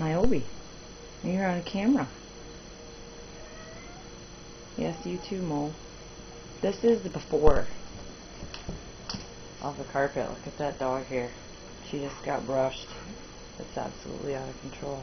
Niobe. You're on camera. Yes, you too, Mole. This is the before of the carpet. Look at that dog here. She just got brushed. It's absolutely out of control.